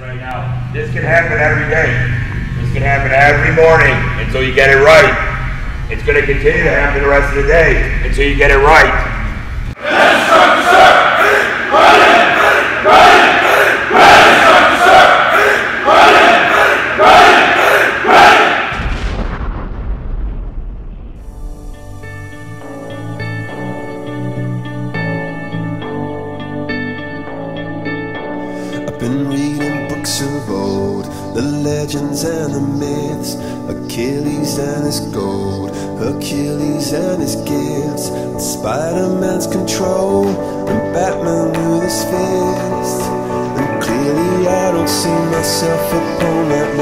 right now. This can happen every day. This can happen every morning until you get it right. It's going to continue to happen the rest of the day until you get it right. Been reading Books of old, the legends and the myths, Achilles and his gold, Hercules and his gifts, Spider-Man's control, and Batman with his fist. And clearly I don't see myself upon that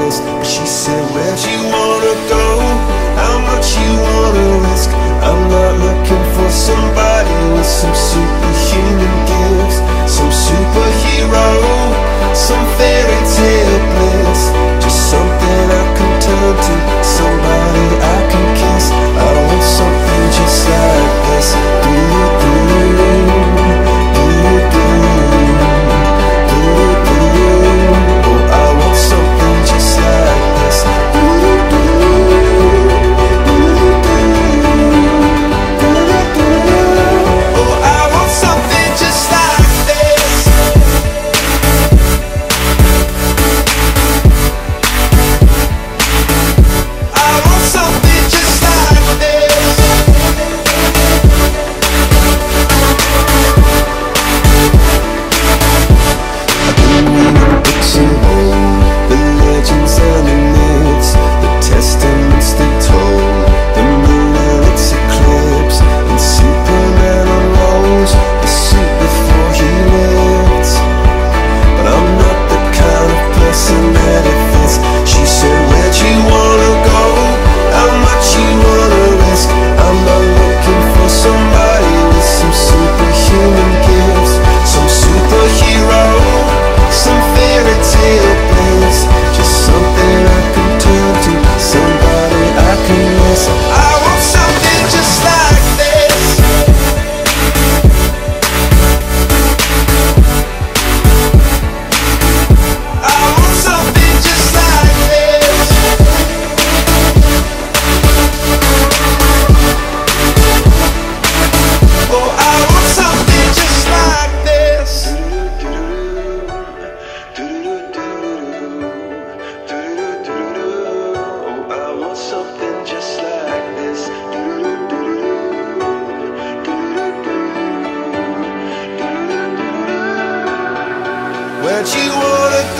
That you wanna go?